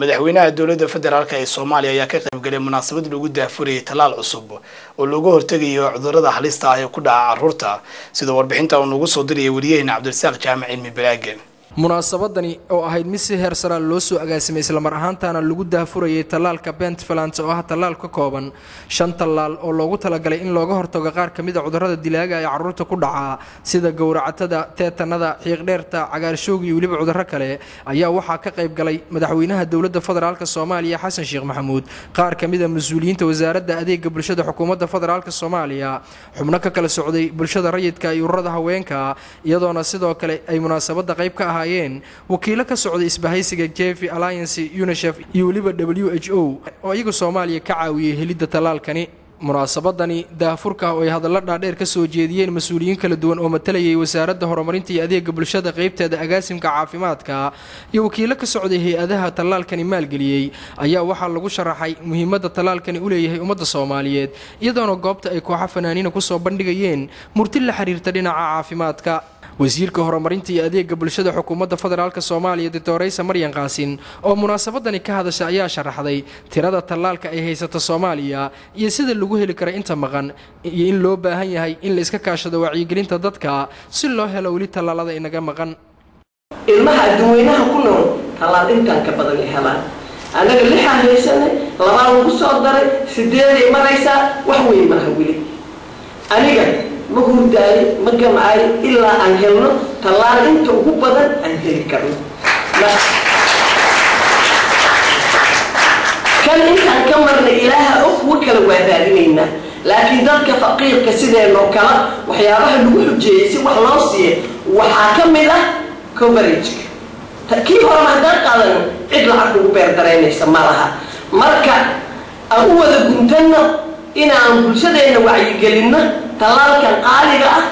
madaxweynaha dowladda federaalk ee soomaaliya ayaa ka qaybgalay munaasabad lagu daafurayay tallaal cusub oo looga hortegayo cudurrada halista ah ee ku dhaca carruurta sida warbixinta uu nagu soo diraya wariyaheyna cabdirasaaq jaamac cilmi balaagen munaasabadani oo ahayd mid si heer saraal loo soo agaasimay islamar ahaantaana lagu daafurayay tallaalka bentvalant oo ah tallaal ka kooban shan tallaal oo loogu talagalay in looga hortago qaar ka mid a cudurrada dilaaga ee carruurta ku dhaca sida gowracatada teetanada xiiqdheerta cagaarshowga iyo weliba cudurro kale ayaa waxaa ka qayb galay madaxweynaha dowladda federaalk soomaaliya xasan sheekh maxamuud. Qaar ka mid a mas'uuliyiinta wasaaradda adeega bulshada xukuumadda federaalk soomaaliya xubno ka kala socday bulshada rayidka iyo ururada haweenka iyadoona sidoo kale ay munaasabadda qayb ka ahaa wakiilo ka socday isbahaysiga jevi alliance unisef iyo weliba w h o oo iyaga soomaaliya ka caawiyey helidda tallaalkani munaasabadani daafurka oo ay hadallo dhaadheer ka soo jeediyeen mas'uuliyiin kala duwan oo matalayay wasaaradda horumarinta iyo adeega bulshada qaybteeda agaasimka caafimaadka iyo wakiilo ka socday hay'adaha tallaalkani maalgeliyey ayaa waxaa lagu sharaxay muhiimadda tallaalkani u leeyahay ummadda soomaaliyeed iyadoona goobta ay kooxo fanaaniina ku soo bandhigayeen murti la xiriirta dhinaca caafimaadka wasiirka horumarinta iyo adeega bulshada xukuumadda federaalk soomaaliya doctoraysa maryan qaasin oo munaasabadani ka hadasha ayaa sharaxday tirada tallaalka ay haysato soomaaliya iyo sida lagu heli kara inta maqan iyo in loo baahan yahay in la iska kaashado wacyigelinta dadka si loo helo weli tallaalada inaga maqan. Ilmaha adduweynaha ku nool tallaal intaan ka badan helaan. Annaga lixaan haysanay labaa lagu soo daray sideeday maraysaa wax weyn maaha weli. Aniga ma hurdaayo ma gamcaayo ilaa aan helno tallaal inta ugu badan aan heli karno. Kan intaan ka marnay ilaaha og kuwa kale waa raadinaynaa. Laakiin dadka faqiirka sideenoo kale waxyaabaha lagu xujeeyey si wax loo siiya waxaa ka mid ah coverageka kii horena haddaan qaadan cid lacag ugu beer daraynaysa ma laha. Marka aan u wada guntanno inaan bulshadeenna wacyigelinno tallaalkan qaaliga ah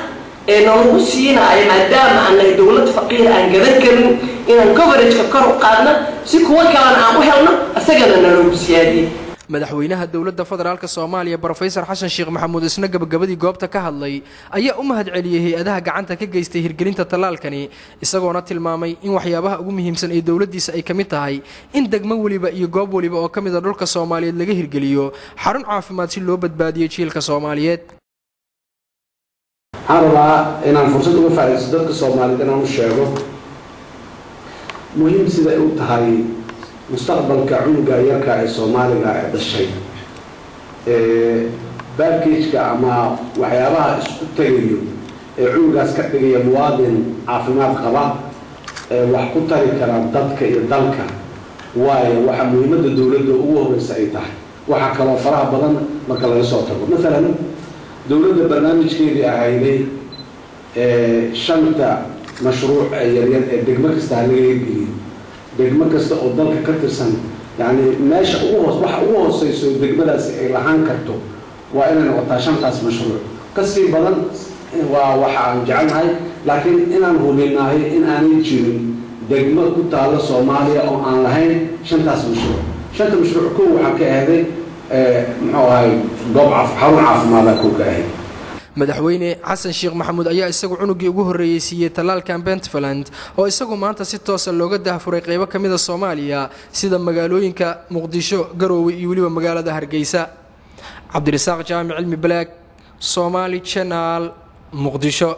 ee nalagu siinaayo maadaama aan nahay dowlad faqiir aan gadan karin inaan coverageka kor u qaadno si kuwo kalena aan u helno isagana nalagu siyaadiyey madaxweynaha dowladda federaalk soomaaliya brofesor xasan sheekh maxamuud isna gabagabadii goobta ka hadlay ayaa u mahad celiyey hay'adaha gacanta ka geystay hirgelinta tallaalkani isagoona tilmaamay in waxyaabaha ugu muhiimsan ee dowladdiisa ay ka mid tahay in degmo weliba iyo goob weliba oo ka mid a dhulka soomaaliyeed laga hirgeliyo xarun caafimaad si loo badbaadiyo jiilka soomaaliyeed waxaan rabaa inaan fursad uga faaidaysto dadka soomaaliyeed inaan u sheego muhiim siday u tahay mustaqbalka cunuga yarka ee soomaaliga ee dhashay. Backageka ama waxyaabaha isku tegayo ee cunugaas ka dhigaya muwaadin caafimaad qaba ee wax ku tari kara dadka iyo dalka. Waayo waxa muhiimadda dowladda ugu horeysa ay tahay. Waxaa kaloo faraha badan marka laga soo tago. Maalan dowladda barnaamijkeedii ahayday shanta mashruuc ee yaryar ee degmo kasta ha laga hirgeliyo degmo kasta oo dalka ka tirsan yani meesha ugu hoos waxa ugu hooseyso degmadaasi ay lahaan karto waa inay noqotaa shantaas mashruuc. Kasii badan waa waxa aan jecelnahay laakiin inaan hubinahay in aanay jirin degmo ku taalo soomaaliya oo aan lahayn shantaas mashruuc. Shanta mashruuc kow waxaa ka ahday muxuu ahay goob xarun madaxweyne xasan sheekh maxamuud ayaa isagu cunugii ugu horreeyey siiyey tallaalkan bentvaland oo isagu maanta si toosa looga dahfuray qaybo ka mid a soomaaliya sida magaalooyinka muqdisho garoowe iyo weliba magaalada hargeysa. Cabdirasaaq jaamic cilmi balaag soomaali janaal muqdisho